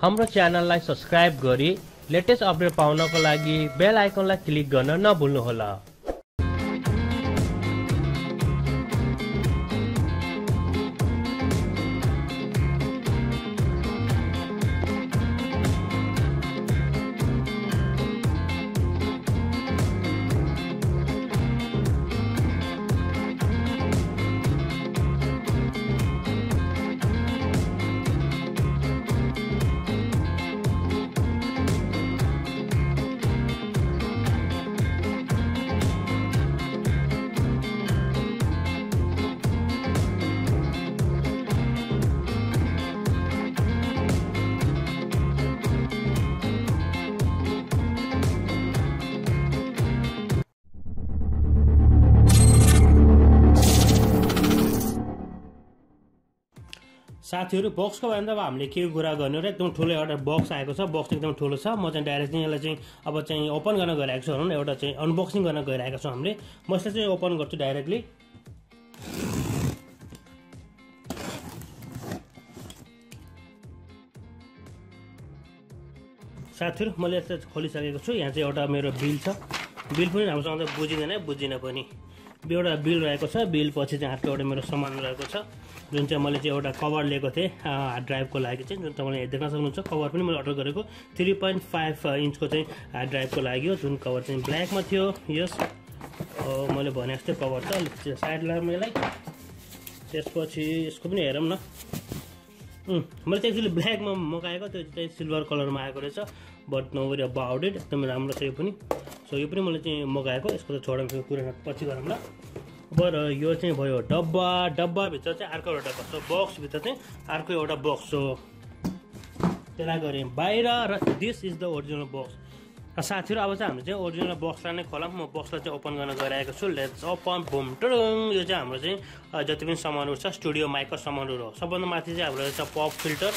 हाम्रो च्यानललाई सब्सक्राइब गरी लेटेस्ट अपडेट पाउनको लागि बेल आइकनलाई क्लिक गर्न नभुल्नुहोला। साथीहरू बक्सको बारेमा त अब हामीले के कुरा गर्ने र एकदम ठुलो एउटा बक्स आएको छ। बक्स एकदम ठुलो छ। म चाहिँ डाइरेक्ट चाहिँ यसलाई चाहिँ अब चाहिँ ओपन गर्न गइरहेको छु भनौँ न एउटा चाहिँ अनबक्सिङ गर्न गइरहेको छौँ हामीले। म यसलाई चाहिँ ओपन गर्छु डाइरेक्टली साथीहरू मैले यसलाई खोलिसकेको छु। यहाँ चाहिँ एउटा मेरो बिल छ। बिल पनि राम्रोसँग बुझिँदैन बुझिनँ पनि। एउटा बिल रहेको छ। बिल पछि चाहिँ अर्को एउटा मेरो सामान रहेको छ। जुन चाहिँ मैले चाहिँ एउटा कभर लिएको थिएँ हार्ड ड्राइभको लागि चाहिँ जुन तपाईँले देख्न सक्नुहुन्छ कभर पनि मैले अर्डर गरेको। थ्री पोइन्ट फाइभ इन्चको चाहिँ हार्ड ड्राइभको लागि हो। जुन कभर चाहिँ ब्ल्याकमा थियो यस। मैले भने जस्तै कभर छ। अलिक साइड लाग्यो मलाई त्यसपछि यसको पनि हेरौँ न। मैले चाहिँ एक्चुली ब्ल्याकमा मगाएको त्यो चाहिँ सिल्भर कलरमा आएको रहेछ। But no worry about it एकदमै राम्रो छ यो पनि। सो यो पनि मैले चाहिँ मगाएको यसको त छोडा कुरा पछि गरौँला अब यो चाहिँ भयो डब्बा डब्बाभित्र चाहिँ अर्को एउटा डब्बा सो बक्सभित्र चाहिँ अर्को एउटा बक्स हो। त्यसलाई गरेँ बाहिर र this is the original box र साथीहरू अब चाहिँ हामीले चाहिँ ओरिजिनल बक्सलाई नै खोलाम म बक्सलाई चाहिँ ओपन गर्न गइरहेको छु। लेट्स ओपन बुम टुडुङ यो चाहिँ हाम्रो चाहिँ जति पनि सामानहरू छ स्टुडियो माइकको सामानहरू हो। सबभन्दा माथि चाहिँ हाम्रो पप फिल्टर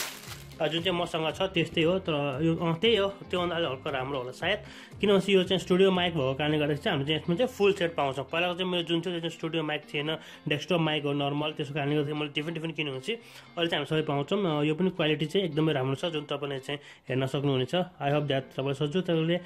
जुन चाहिँ मसँग छ त्यस्तै हो तर यो त्यही हो त्योभन्दा हल्का राम्रो होला सायद किनभने यो चाहिँ स्टुडियो माइक भएको कारणले गर्दाखेरि चाहिँ हामीले चाहिँ यसमा चाहिँ फुल सेट पाउँछौँ पहिलाको चाहिँ मेरो जुन चाहिँ स्टुडियो माइक थिएन डेस्कटप माइक हो नर्मल त्यसको कारणले गर्दाखेरि मैले डिफ्रेन्ट डिफ्रेन्ट किनेपछि अहिले चाहिँ हामी सबै पाउँछौँ यो पनि क्वालिटी चाहिँ एकदमै राम्रो छ जुन तपाईँले चाहिँ हेर्न सक्नुहुनेछ आई होप द्याट तपाईँले सजिलो तपाईँले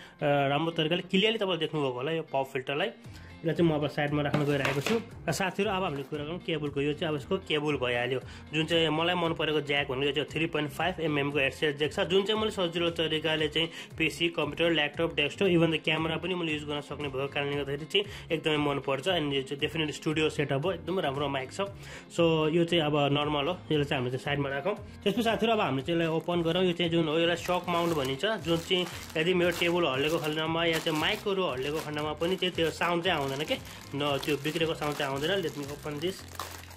राम्रो तरिकाले क्लियरली तपाईँले देख्नुभएको होला यो पप फिल्टरलाई यसलाई चाहिँ म अब साइडमा राख्न गइरहेको छु। र साथीहरू अब हामीले कुरा गरौँ केबलको यो चाहिँ अब यसको केबल भइहाल्यो। जुन चाहिँ मलाई मन परेको ज्याक भनेको चाहिँ थ्री पोइन्ट फाइभ एमएमको हेडसेट ज्याक छ। जुन चाहिँ मैले सजिलो तरिकाले चाहिँ PC computer laptop desktop even the camera पनि मैले युज गर्न सक्ने भएको कारणले गर्दाखेरि चाहिँ एकदमै मनपर्छ। अनि यो चाहिँ डेफिनेटली स्टुडियो सेटअप हो एकदमै राम्रो माइक छ। सो यो चाहिँ अब नर्मल हो यसलाई चाहिँ हामीले चाहिँ साइडमा राखौँ। त्यसपछि साथीहरू अब हामीले चाहिँ यसलाई ओपन गरौँ। यो चाहिँ जुन हो यसलाई सक माउन्ट भनिन्छ। जुन चाहिँ यदि मेरो टेबल हल्लेको खण्डमा या चाहिँ माइकहरू हल्लेको खण्डमा पनि चाहिँ त्यो साउन्ड चाहिँ आउँदैन कि? न त्यो बिग्रेको साउन्ड चाहिँ आउँदैन। Let me open this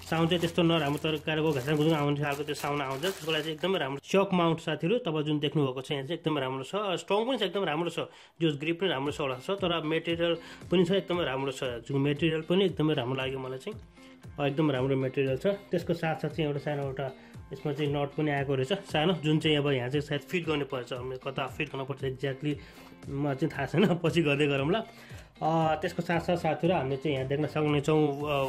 sound चाहिँ त्यस्तो नराम्रो तरिकाको घाँसा गुजुङ आउने खालको त्यो साउन्ड आउँछ त्यसको लागि चाहिँ एकदमै राम्रो। चक माउन्ट साथीहरू तपाईँ जुन देख्नुभएको छ यहाँ चाहिँ एकदमै राम्रो छ। स्ट्रङ पनि छ एकदम राम्रो छ। जो ग्रिप पनि राम्रो छ होला छ तर मेटेरियल पनि छ एकदमै राम्रो छ। जुन मेटेरियल पनि एकदमै राम्रो लाग्यो मलाई चाहिँ। एकदम राम्रो मेटेरियल छ। त्यसको साथसाथ चाहिँ एउटा सानो एउटा यसमा चाहिँ नट पनि आएको रहेछ। सानो। जुन चाहिँ अब यहाँ चाहिँ सायद फिट गर्नुपर्छ। कता फिट गर्नुपर्छ एक्ज्याक्टली मलाई चाहिँ थाहा छैन। पछि गर्दै गरौँला। त्यसको साथसाथ साथीहरू हामीले चाहिँ यहाँ देख्न सक्नेछौँ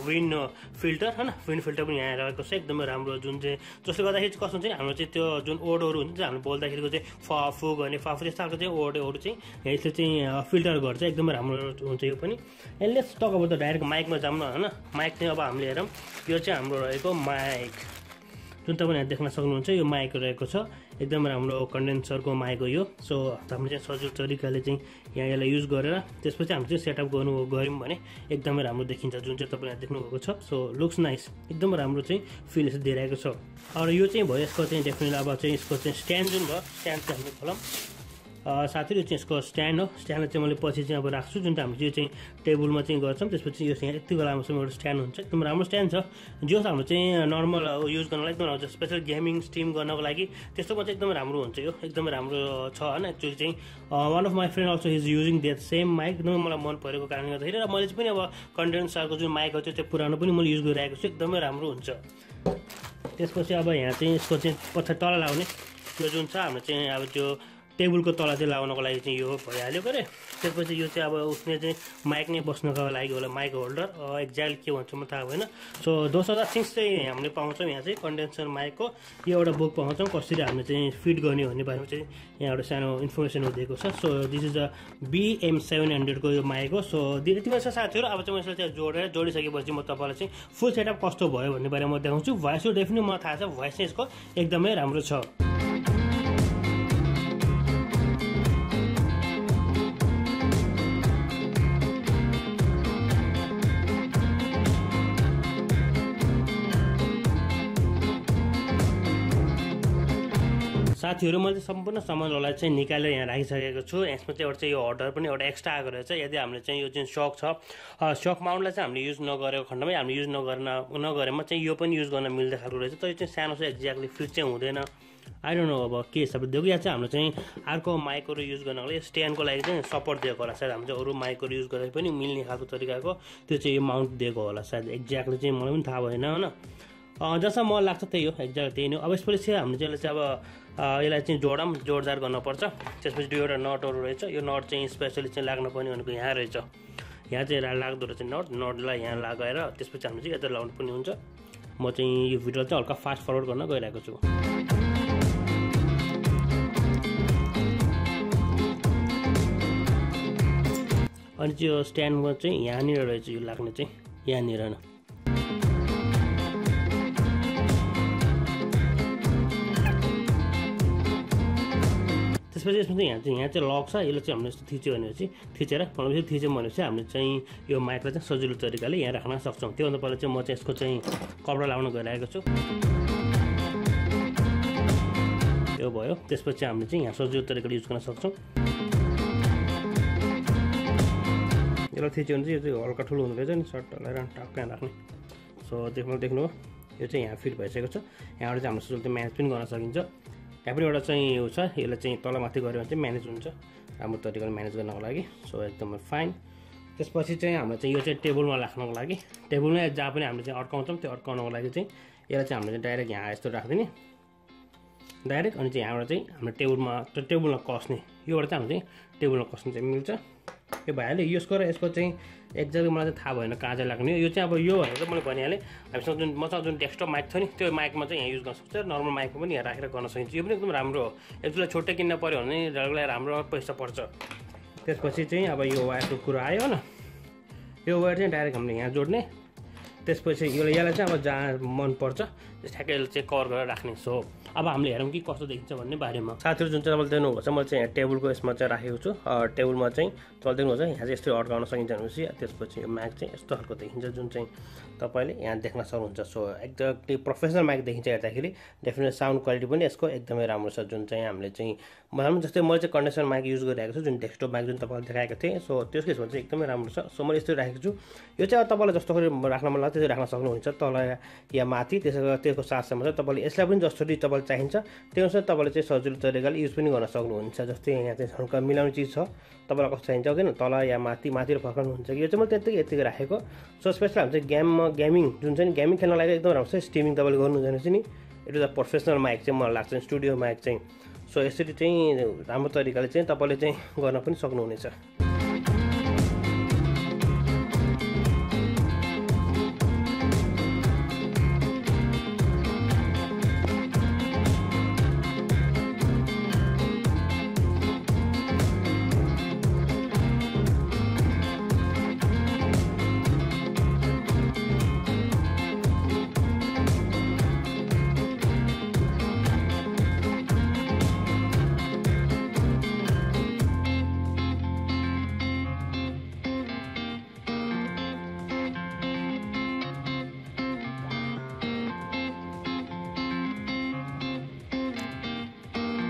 विन्ड फिल्टर होइन? विन्ड फिल्टर पनि यहाँ रहेको छ एकदमै राम्रो जुन चाहिँ जसले गर्दाखेरि चाहिँ कस्तो चाहिँ हाम्रो चाहिँ त्यो जुन ओडोहरू हुन्छ हामीले बोल्दाखेरिको चाहिँ फाफु गर्ने फाफु त्यस्तो खालको चाहिँ ओडोहरू चाहिँ यसले चाहिँ फिल्टर गर्छ एकदमै राम्रो हुन्छ यो पनि। यसले अब त डाइरेक्ट माइकमा जाऊँ न होइन? माइक चाहिँ अब हामीले हेरौँ यो चाहिँ हाम्रो रहेको माइक जुन तपाईँले यहाँ देख्न सक्नुहुन्छ यो माइक रहेको छ। एकदम राम्रो कन्डेन्सरको माइक हो यो। सो हामीले चाहिँ सजिलो तरिकाले चाहिँ यहाँ यसलाई युज गरेर त्यसपछि हामी चाहिँ सेटअप गर्नु गऱ्यौँ भने एकदमै राम्रो देखिन्छ जुन चाहिँ तपाईँले देख्नुभएको छ। सो लुक्स नाइस एकदम राम्रो चाहिँ फिल दिइरहेको छ। र यो चाहिँ भयो यसको चाहिँ डेफिनेटली अब चाहिँ यसको चाहिँ स्ट्यान्ड जुन भयो स्ट्यान्ड चाहिँ हामीले खोलौँ साथीहरू चाहिँ यसको स्ट्यान्ड हो। स्ट्यान्ड चाहिँ मैले पछि चाहिँ अब राख्छु। जुन चाहिँ हामीले यो चाहिँ टेबलमा चाहिँ गर्छौँ त्यसपछि यो चाहिँ यति लामोसम्म एउटा स्ट्यान्ड हुन्छ। एकदम राम्रो स्ट्यान्ड छ। जो हाम्रो चाहिँ नर्मल युज गर्नलाई एकदम राम्रो स्पेसल गेमिङ स्ट्रिम गर्नको लागि त्यस्तोमा चाहिँ एकदमै राम्रो हुन्छ यो। एकदमै राम्रो छ होइन? एक्चुली चाहिँ one of my friend also is using that same mic एकदमै मलाई मन परेको कारणले गर्दाखेरि र मैले चाहिँ पनि अब कन्डेन्सरको जुन माइक हो त्यो पुरानो पनि मैले युज गरिरहेको छु। एकदमै राम्रो हुन्छ। त्यसपछि अब यहाँ चाहिँ यसको चाहिँ पछाडि तल लाउने। यो जुन छ हाम्रो चाहिँ अब त्यो टेबलको तल चाहिँ लगाउनको लागि चाहिँ यो भइहाल्यो गरे त्यसपछि यो चाहिँ अब उसले चाहिँ माइक नै बस्नको लागि होला माइक होल्डर। एक्ज्याक्टली के भन्छ म थाहा भएन। सो दोस अदर थिङ्स चाहिँ हामीले पाउँछौँ यहाँ चाहिँ कन्डेन्सर माइकको। यो एउटा बुक पाउँछौँ कसरी हामीले चाहिँ फिट गर्ने भन्ने बारेमा चाहिँ यहाँ एउटा सानो इन्फर्मेसनहरू दिएको छ। So this is a BM seven हन्ड्रेडको यो माइक हो। सो यति मात्र साथीहरू। अब चाहिँ म यसलाई चाहिँ जोडेर जोडिसकेपछि म तपाईँलाई चाहिँ फुल सेटअप कस्तो भयो भन्ने बारेमा म देखाउँछु। भोइस डेफिनेटली मलाई थाहा छ। भोइस चाहिँ यसको एकदमै राम्रो छ। साथीहरू मैले सम्पूर्ण सामानहरूलाई चाहिँ निकालेर यहाँ राखिसकेको छु। यसमा चाहिँ एउटा चाहिँ यो अर्डर पनि एउटा एक्स्ट्रा आएको रहेछ। यदि हामीले चाहिँ यो चाहिँ सक छ सक माउन्टलाई चाहिँ हामीले युज नगरेको खण्डमै हामीले युज नगर्न नगरेमा चाहिँ यो पनि युज गर्न मिल्ने खालको रहेछ। तर यो चाहिँ सानो चाहिँ एक्ज्याक्टली फिट चाहिँ हुँदैन। आई डोन्ट नो अब के हिसाबले दिएको या चाहिँ हाम्रो चाहिँ अर्को माइकहरू युज गर्नको लागि स्ट्यान्डको लागि चाहिँ सपोर्ट दिएको होला सायद। हाम्रो चाहिँ अरू माइकहरू युज गर्दा पनि मिल्ने खालको तरिकाको त्यो चाहिँ यो माउन्ट दिएको होला सायद। एक्ज्याक्टली चाहिँ मलाई पनि थाहा भएन होइन? जसमा मलाई लाग्छ त्यही हो एक्ज्याक्ट त्यही नै अब यसपछि चाहिँ हामीले चाहिँ यसलाई चाहिँ अब यसलाई चाहिँ जोडम जोडदार गर्नुपर्छ। त्यसपछि दुईवटा नटहरू रहेछ। यो नट चाहिँ स्पेसली चाहिँ लाग्नुपर्ने भनेको यहाँ रहेछ। यहाँ चाहिँ लाग्दो रहेछ नट। नटलाई यहाँ लगाएर त्यसपछि हामीले चाहिँ यता लगाउनु पनि हुन्छ। म चाहिँ यो भिडियो चाहिँ हल्का फास्ट फरवर्ड गर्न गइरहेको छु। अनि चाहिँ यो स्ट्यान्डमा चाहिँ यहाँनिर रहेछ यो लाग्ने चाहिँ। यहाँनिर त्यसपछि यसमा चाहिँ यहाँ चाहिँ यहाँ चाहिँ लक छ यसले चाहिँ हामीले यस्तो थिच्यो भनेपछि थिचेर भनेपछि थिच्यौँ भनेपछि हामीले चाहिँ यो माइकलाई चाहिँ सजिलो तरिकाले यहाँ राख्न सक्छौँ। त्योभन्दा पहिला चाहिँ म चाहिँ यसको चाहिँ कपडा लाउन गइरहेको छु। यो भयो। त्यसपछि हामीले चाहिँ यहाँ सजिलो तरिकाले युज गर्न सक्छौँ। यसलाई थिच्यो भने चाहिँ यो चाहिँ हल्का ठुलो हुँदो रहेछ नि सर्ट लगाएर टक्कै राख्ने। सो देख्नु देख्नु यो चाहिँ यहाँ फिट भइसकेको छ। यहाँबाट चाहिँ हाम्रो सजिलो म्यानेज पनि गर्न सकिन्छ। यहाँ पनि एउटा चाहिँ यो छ यसलाई चाहिँ तलमाथि गऱ्यो भने चाहिँ म्यानेज हुन्छ। राम्रो तरिकाले म्यानेज गर्नको लागि। सो एकदमै फाइन त्यसपछि चाहिँ हाम्रो चाहिँ यो चाहिँ टेबलमा राख्नको लागि। टेबलमा जहाँ पनि हामीले चाहिँ अड्काउँछौँ त्यो अड्काउनको लागि चाहिँ यसलाई चाहिँ हामीले चाहिँ डाइरेक्ट यहाँ यस्तो राखिदिने। डाइरेक्ट अनि चाहिँ यहाँबाट चाहिँ हाम्रो टेबलमा त्यो टेबलमा कस्ने योबाट चाहिँ हाम्रो चाहिँ टेबलमा कस्नु चाहिँ मिल्छ। यो भइहाल्यो यसको र यसको चाहिँ एक्ज्याक्टली मलाई चाहिँ थाहा भएन चाहिँ लाग्ने। यो चाहिँ अब यो भनेर चाहिँ मैले भनिहालेँ। हामीसँग जुन मसँग जुन डेस्कटप माइक छ नि त्यो माइकमा चाहिँ यहाँ युज गर्न सक्छ। नर्मल माइकमा पनि यहाँ राखेर गर्न सकिन्छ। यो पनि एकदम राम्रो हो। एकचोटि छुट्टै किन्न पऱ्यो भने रेगुलर राम्रो पैसा पर्छ। त्यसपछि चाहिँ अब यो वायरको कुरो आयो होइन यो वायर चाहिँ डाइरेक्ट हामीले यहाँ जोड्ने। त्यसपछि यो यसलाई चाहिँ अब जहाँ मनपर्छ त्यस ठ्याक्कै चाहिँ कभर गरेर राख्ने। सो अब हामीले हेरौँ कि कस्तो देखिन्छ भन्ने बारेमा। साथीहरू जुन चाहिँ तपाईँले छ मैले चाहिँ यहाँ टेबलको यसमा चाहिँ राखेको छु। टेबलमा चाहिँ तपाईँले देख्नुहुन्छ यहाँ चाहिँ यस्तो अड्काउन सकिन्छ भनेपछि त्यसपछि यो म्याक चाहिँ यस्तो खालको देखिन्छ जुन चाहिँ तपाईँले यहाँ देख्न सक्नुहुन्छ। सो एकदम प्रोफेसनल माइक देखिन्छ हेर्दाखेरि डेफिनेट साउन्ड क्वालिटी पनि यसको एकदमै राम्रो छ जुन चाहिँ हामीले चाहिँ भनौँ जस्तै मैले चाहिँ कन्डेन्सर माइक युज गरिरहेको छु जुन डेस्कटप माइक जुन तपाईँले देखाएको थिएँ। सो त्यसको यसमा चाहिँ एकदमै राम्रो छ। सो मैले यस्तो राखेको छु। यो चाहिँ अब तपाईँलाई जस्तो राख्न मन लाग्छ त्यसरी राख्न सक्नुहुन्छ। तल या माथि त्यसो त्यसको साथसाथमा चाहिँ तपाईँले यसलाई पनि जसरी तपाईँले चाहिन्छ। त्यो अनुसार तपाईँले चाहिँ सजिलो तरिकाले युज पनि गर्न सक्नुहुन्छ जस्तै यहाँ चाहिँ छड्का मिलाउने चिज छ तपाईँलाई कस्तो चाहिन्छ किन तल या माथि माथितिर फर्काउनुहुन्छ कि? यो चाहिँ मैले त्यत्तिकै यत्तिकै राखेको। सो स्पेसली हामी चाहिँ गेममा गेमिङ जुन चाहिँ गेमिङ खेल्न लागि एकदम राम्रो छ। स्ट्रिमिङ तपाईँले गर्नुहुन्छ चाहिँ नि। It is a professional mic चाहिँ मलाई लाग्छ स्टुडियो माइक चाहिँ। सो यसरी चाहिँ राम्रो तरिकाले चाहिँ तपाईँले चाहिँ गर्न पनि सक्नुहुनेछ।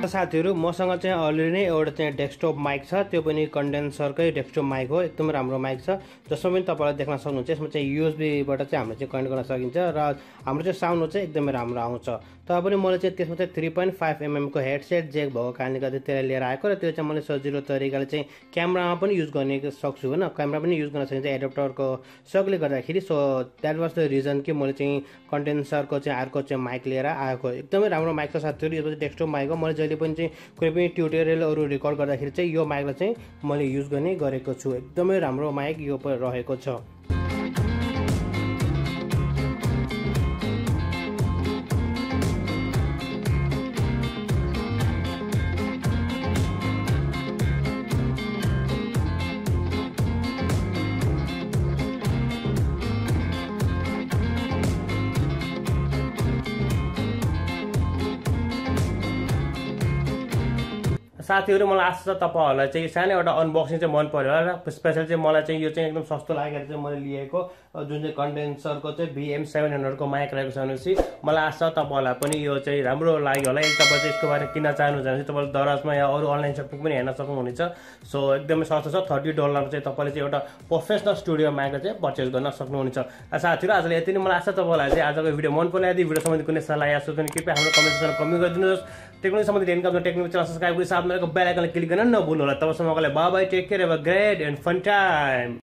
साथीहरू मसँग चाहिँ अलरेडी नै एउटा चाहिँ डेस्कटप माइक छ। त्यो पनि कन्डेन्सरकै डेस्कटप माइक हो। एकदमै राम्रो माइक छ। जसमा पनि तपाईँलाई देख्न सक्नुहुन्छ यसमा चाहिँ युएसबीबाट चाहिँ हामीले चाहिँ कनेक्ट गर्न सकिन्छ र हाम्रो चाहिँ साउन्ड चाहिँ एकदमै राम्रो आउँछ। तर पनि मैले चाहिँ त्यसमा चाहिँ थ्री पोइन्ट फाइभ एमएमको हेडसेट जेक भएको कारणले गर्दा त्यसलाई लिएर आएको र त्यो चाहिँ मैले सजिलो तरिकाले चाहिँ क्यामरामा पनि युज गर्ने सक्छु होइन। क्यामरा पनि युज गर्न सकिन्छ एडप्टरको सकले गर्दाखेरि। So that was the reason कि मैले चाहिँ कन्डेन्सरको चाहिँ अर्को चाहिँ माइक लिएर आएको। एकदमै राम्रो माइक छ साथीहरू। यो चाहिँ डेस्कटप माइक हो। मैले जहिले जहिले पनि चाहिँ कुनै पनि ट्युटोरियलहरू रेकर्ड गर्दाखेरि चाहिँ यो माइकलाई चाहिँ मैले युज गर्ने गरेको छु। एकदमै राम्रो माइक यो रहेको छ। साथीहरू मलाई आशा छ तपाईँहरूलाई चाहिँ सानो एउटा अनबक्सिङ चाहिँ मन पऱ्यो होला र स्पेसल चाहिँ मलाई चाहिँ यो चाहिँ एकदम सस्तो लागेर चाहिँ मैले लिएको जुन चाहिँ कन्डेन्सरको चाहिँ बिएम सेभेन हन्ड्रेडको माइक रहेको छ भनेपछि मलाई आशा छ तपाईँहरूलाई पनि यो चाहिँ राम्रो लाग्यो होला। तपाईँ चाहिँ यसको बारे किन्न चाहनुहुन्छ भने चाहिँ तपाईँले दराजमा या अरू अनलाइन सपिङ पनि हेर्न सक्नुहुनेछ। सो एकदमै सस्तो छ थर्टी डलरमा चाहिँ तपाईँले चाहिँ एउटा प्रोफेसनल स्टुडियो माइक चाहिँ पर्चेस गर्न सक्नुहुनेछ। साथीहरू आजले यति नै। मलाई आशा छ तपाईँलाई चाहिँ आजको भिडियो मन पर्ने यदि भिडियो सम्बन्धी कुनै सल्लाह या सोच्नु कृपया हाम्रो कमेन्ट कमेन्ट गरिदिनुहोस्। टेक्नोलोजी सम्बन्धी इन्कम च्यानल सब्सक्राइब गरी साथमा बेल आइकन क्लिक गर्न नभुल्नु होला तबसम्म bye take care have great and fun time